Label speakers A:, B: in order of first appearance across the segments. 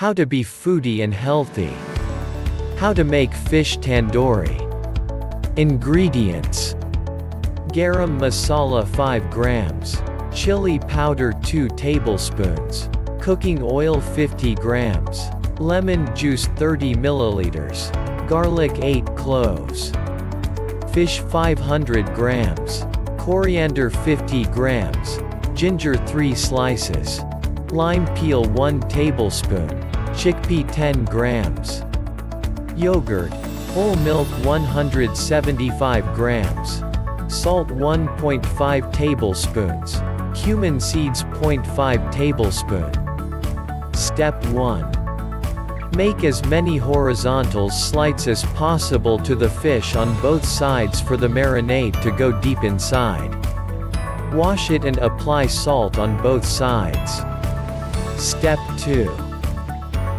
A: How to be foodie and healthy. How to make fish tandoori. Ingredients. Garam masala 5 grams. Chili powder 2 tablespoons. Cooking oil 50 grams. Lemon juice 30 milliliters. Garlic 8 cloves. Fish 500 grams. Coriander 50 grams. Ginger 3 slices. Lime peel 1 tablespoon. Chickpea 10 grams. Yogurt. Whole milk 175 grams. Salt 1.5 tablespoons. Cumin seeds 0.5 tablespoon. Step 1. Make as many horizontal slices as possible to the fish on both sides for the marinade to go deep inside. Wash it and apply salt on both sides. Step 2.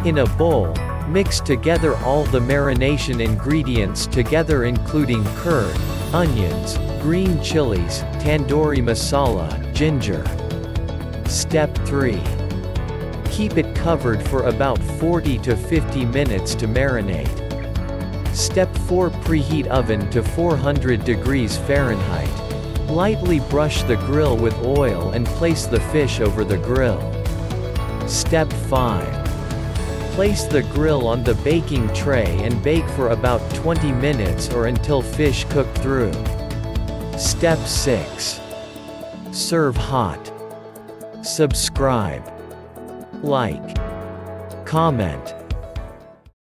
A: In a bowl, mix together all the marination ingredients together including curd, onions, green chilies, tandoori masala, ginger. Step 3. Keep it covered for about 40 to 50 minutes to marinate. Step 4 Preheat oven to 400 degrees Fahrenheit. Lightly brush the grill with oil and place the fish over the grill. Step 5. Place the grill on the baking tray and bake for about 20 minutes or until fish cook through. Step 6. Serve hot. Subscribe. Like. Comment.